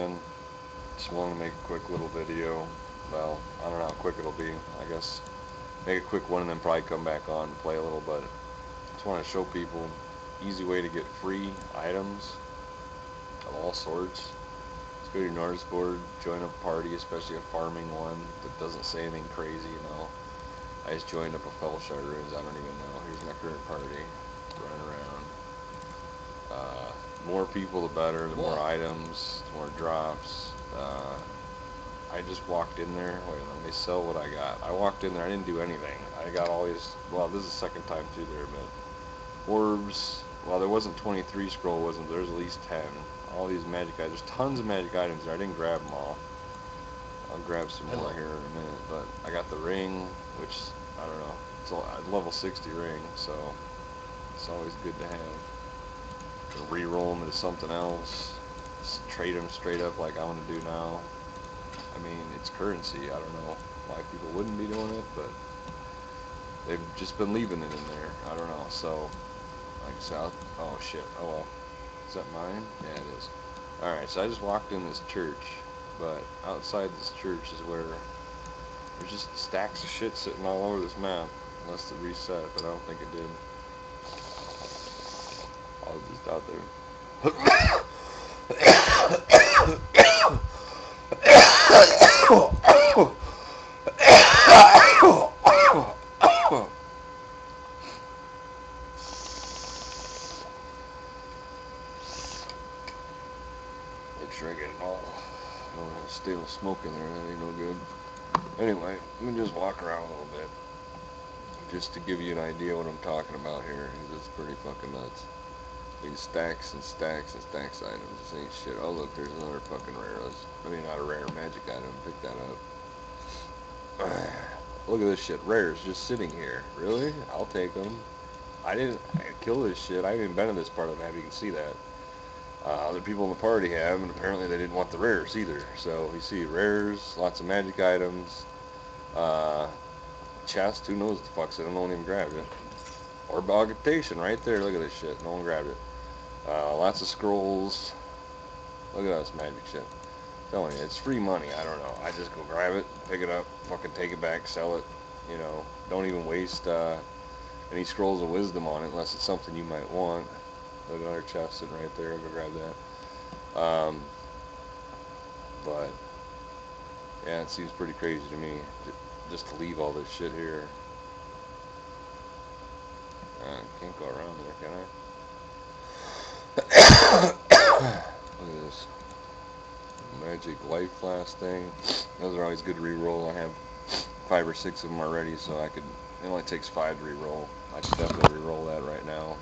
in. Just wanted to make a quick little video. Well, I don't know how quick it'll be. I guess make a quick one and then probably come back on and play a little. But just want to show people easy way to get free items of all sorts. Just go to your notice board, join a party, especially a farming one that doesn't say anything crazy, you know. I just joined up a fellowship I don't even know. Here's my current party, running around. More people the better, the more items, the more drops. Uh, I just walked in there, wait, let me sell what I got. I walked in there, I didn't do anything. I got all these, well, this is the second time through there, but orbs, well, there wasn't 23 scroll, wasn't there? There's at least 10. All these magic items, there's tons of magic items there. I didn't grab them all. I'll grab some more here in a minute, but I got the ring, which, I don't know, it's a level 60 ring, so it's always good to have re-roll them into something else, trade them straight up like I want to do now. I mean, it's currency. I don't know why people wouldn't be doing it, but they've just been leaving it in there. I don't know. So, like I said, oh shit. Oh well. Is that mine? Yeah, it is. Alright, so I just walked in this church, but outside this church is where there's just stacks of shit sitting all over this map. Unless it reset, but I don't think it did. I was just out there. Make sure I get it all. I don't to steal smoke in there, that ain't no good. Anyway, let me just walk around a little bit. Just to give you an idea what I'm talking about here, it's pretty fucking nuts. These stacks and stacks and stacks of items. This ain't shit. Oh look, there's another fucking rare. I mean, not a rare magic item. Pick that up. look at this shit. Rares just sitting here. Really? I'll take them. I didn't kill this shit. I haven't even been in this part of the map. You can see that. Uh, other people in the party have, and apparently they didn't want the rares either. So you see rares, lots of magic items, uh, chest. Who knows what the fuck's in? No one even grabbed it. Or augmentation right there. Look at this shit. No one grabbed it. Uh, lots of scrolls. Look at all this magic shit. I'm telling you, it's free money. I don't know. I just go grab it, pick it up, fucking take it back, sell it. You know, don't even waste uh, any scrolls of wisdom on it unless it's something you might want. Look at another chest sitting right there. Go grab that. Um, but yeah, it seems pretty crazy to me just to leave all this shit here. Uh, can't go around there, can I? Look at this. Magic life flask thing. Those are always good to re-roll. I have five or six of them already, so I could, it only takes five to re-roll. I could definitely re-roll that right now.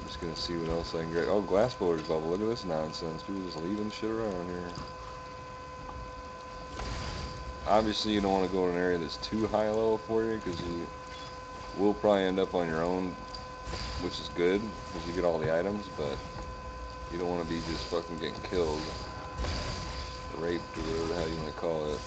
I'm just gonna see what else I can get. Oh, glassblower's bauble. Look at this nonsense. People just leaving shit around here. Obviously, you don't want to go in an area that's too high level for you, because you will probably end up on your own which is good because you get all the items, but you don't want to be just fucking getting killed, raped, or whatever the hell you want to call it.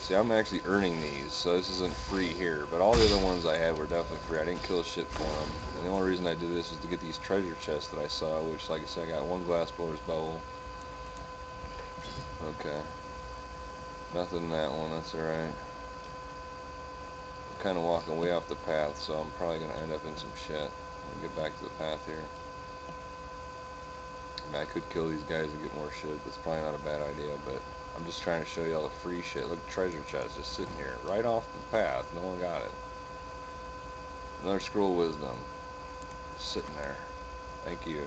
See, I'm actually earning these, so this isn't free here, but all the other ones I had were definitely free. I didn't kill shit for them. And the only reason I did this is to get these treasure chests that I saw, which, like I said, I got one glassblower's bauble. Okay. Nothing in that one, that's alright kind of walking way off the path, so I'm probably going to end up in some shit. I'll get back to the path here. I, mean, I could kill these guys and get more shit. That's probably not a bad idea, but I'm just trying to show you all the free shit. Look, treasure chest just sitting here, right off the path. No one got it. Another scroll wisdom, sitting there. Thank you.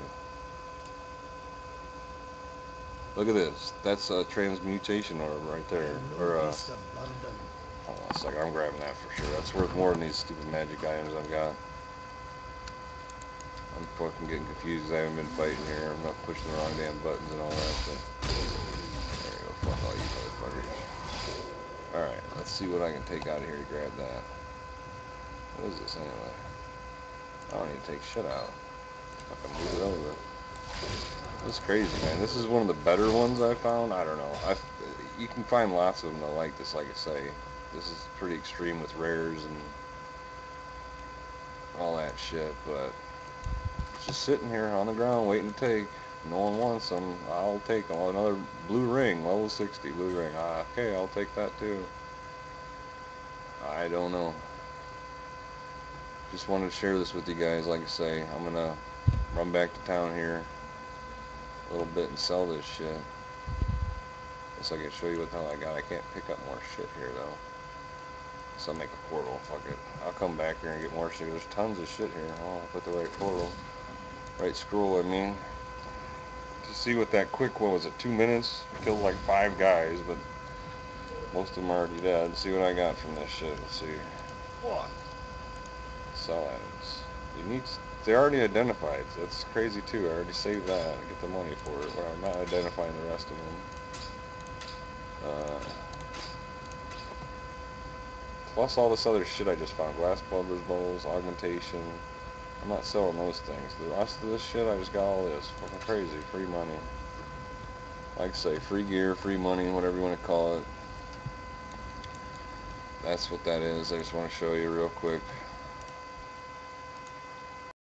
Look at this. That's a transmutation orb right there, or a Hold on a second, I'm grabbing that for sure. That's worth more than these stupid magic items I've got. I'm fucking getting confused I haven't been fighting here. I'm not pushing the wrong damn buttons and all that. But there you go. Fuck all you motherfuckers. Alright, let's see what I can take out of here to grab that. What is this anyway? I don't need to take shit out. Fucking move it over. This is crazy, man. This is one of the better ones I found. I don't know. I you can find lots of them that like this, like I say. This is pretty extreme with rares and all that shit, but just sitting here on the ground waiting to take. no one wants them, I'll take them. Another blue ring, level 60 blue ring. Ah, okay, I'll take that too. I don't know. Just wanted to share this with you guys. Like I say, I'm gonna run back to town here a little bit and sell this shit. Guess I can show you what the hell I got. I can't pick up more shit here though. So I'll make a portal. Fuck it. I'll come back here and get more shit. There's tons of shit here. I'll put the right portal. Right scroll, I mean. To see what that quick one was it two minutes? Killed like five guys, but most of them are already dead. See what I got from this shit. Let's see. What? Sell items. Unique. They're already identified. That's crazy too. I already saved that. I get the money for it. But I'm not identifying the rest of them. Uh, plus all this other shit I just found. Glassblower's baubles, augmentation. I'm not selling those things. The rest of this shit, I just got all this. Fucking crazy. Free money. Like I say, free gear, free money, whatever you want to call it. That's what that is. I just want to show you real quick.